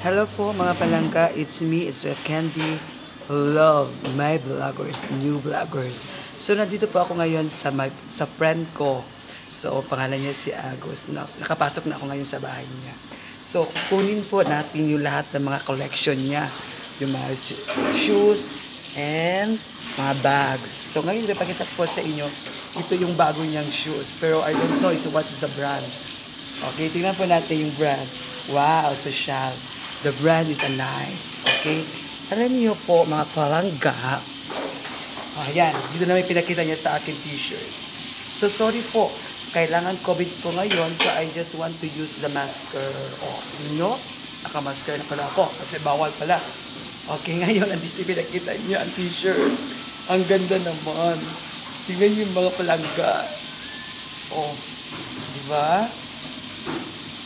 Hello po mga palangka, it's me, it's a Candy Love, my vloggers, new vloggers. So nandito po ako ngayon sa my, sa friend ko. So pangalan niya si Agos. Na, nakapasok na ako ngayon sa bahay niya. So kunin po natin yung lahat ng mga collection niya. Yung mga sh- shoes and mga bags. So ngayon ipakita ko po sa inyo, ito yung bago niyang shoes. Pero I don't know is what is the brand. Okay, tingnan po natin yung brand. Wow, social. The brand is alive. Okay? Alam niyo po, mga palangga, ayan, dito namin pinakita niya sa akin t-shirts. So, sorry po. Kailangan COVID po ngayon, so I just want to use the masker. O, no? Nakamasker na pala ako, kasi bawal pala. Okay, ngayon, andito pinakita niya ang t-shirt. Ang ganda naman. Tingnan niyo yung mga palangga. Oh, di ba?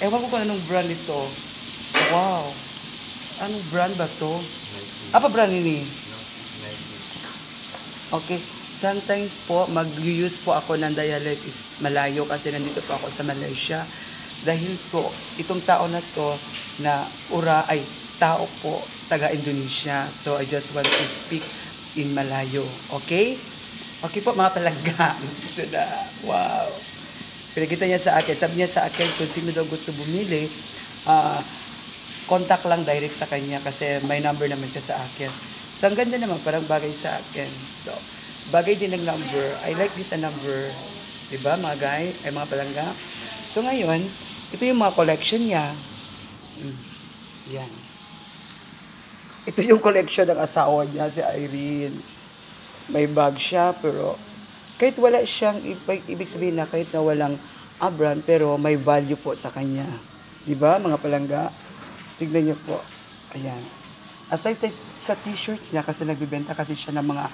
Ewan ko kung anong brand ito. Wow. Anong brand ba to? Apa brand ini? Okay. Sometimes po, mag-use po ako ng dialect is malayo kasi nandito po ako sa Malaysia. Dahil po, itong tao na to na ura ay tao po taga Indonesia. So I just want to speak in Malayo. Okay? Okay po mga palangga. Wow. Pinakita niya sa akin. Sabi niya sa akin kung sino daw gusto bumili, ah, contact lang direct sa kanya kasi may number naman siya sa akin. So, ang ganda naman, parang bagay sa akin. So, bagay din ng number. I like this a number. Diba, mga guy? Ay, mga palangga. So, ngayon, ito yung mga collection niya. Mm. Yan. Ito yung collection ng asawa niya, si Irene. May bag siya, pero kahit wala siyang, ibig, sabihin na kahit na walang brand, pero may value po sa kanya. Di ba, mga palangga? Tignan niyo po. Ayan. Aside sa t-shirts niya, kasi nagbibenta kasi siya ng mga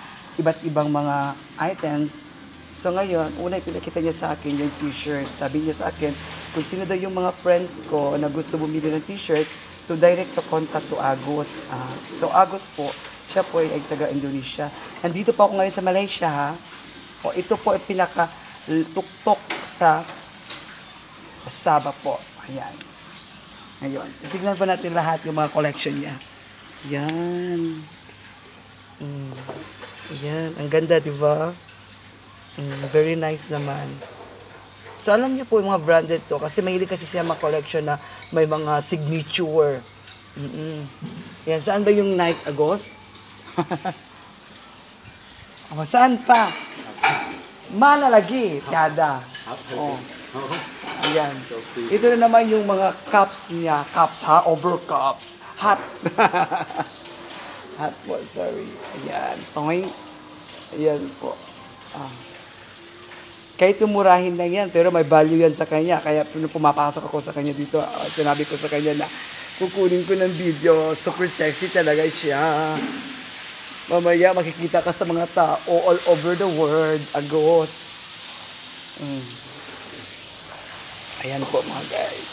iba't ibang mga items. So ngayon, una pinakita niya sa akin yung t-shirt. Sabi niya sa akin, kung sino daw yung mga friends ko na gusto bumili ng t-shirt, to direct to contact to Agos. Ah, so Agos po, siya po ay taga-Indonesia. Nandito po ako ngayon sa Malaysia ha. O ito po ay pinaka tuktok sa Sabah po. Ayan. Ngayon, tignan pa natin lahat yung mga collection niya. Yan. Mm. Yan. Ang ganda, di ba? Mm, very nice naman. So, alam niyo po yung mga branded to kasi mahilig kasi siya mga collection na may mga signature. Mm-mm. Yan. Saan ba yung Nike Agos? oh, saan pa? Malalagi. Yada. Oh. Ayan. Ito na naman yung mga cups niya. Cups ha? Over cups. Hot. Hot po, sorry. Ayan. Toy. Ayan po. Ah. Kahit tumurahin lang yan, pero may value yan sa kanya. Kaya pumapasok ako sa kanya dito, ah, sinabi ko sa kanya na kukunin ko ng video. Super sexy talaga siya. Mamaya makikita ka sa mga tao all over the world. Agos. Mm. Ayan po mga guys.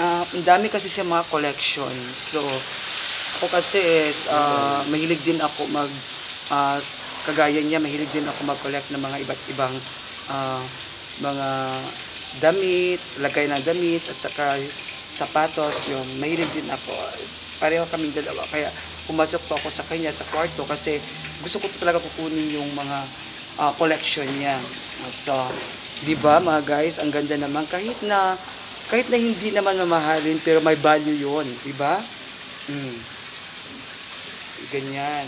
Ah, ang dami kasi siya mga collection. So, ako kasi is, ah, mahilig din ako mag, s- kagaya niya, mahilig din ako mag-collect ng mga iba't ibang ah, mga damit, lagay ng damit, at saka sapatos, yun. Mahilig din ako. Pareho kaming dalawa. Kaya pumasok po ako sa kanya sa kwarto kasi gusto ko talaga kukunin yung mga ah, collection niya. So, di ba mga guys, ang ganda naman kahit na kahit na hindi naman mamahalin pero may value 'yon, di ba? Mm. Ganyan.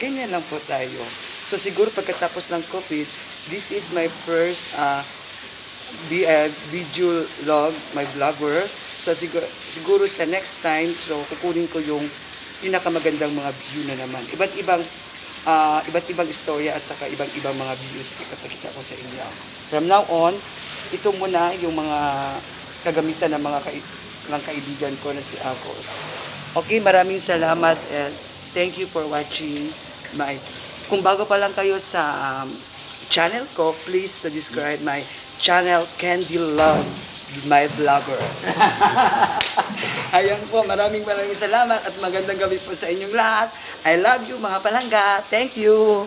Ganyan lang po tayo. So siguro pagkatapos ng COVID, this is my first uh, video log, my vlogger. So siguro, siguro sa next time, so kukunin ko yung pinakamagandang mga view na naman. Iba't ibang ah, iba't ibang istorya at saka ibang ibang mga views na ipapakita ko sa inyo. From now on, ito muna yung mga kagamitan ng mga kai- ng kaibigan ko na si Agos. Okay, maraming salamat and thank you for watching my kung bago pa lang kayo sa um, channel ko, please to describe my channel Candy Love my vlogger. Ayan po, maraming maraming salamat at magandang gabi po sa inyong lahat. I love you mga palangga. Thank you.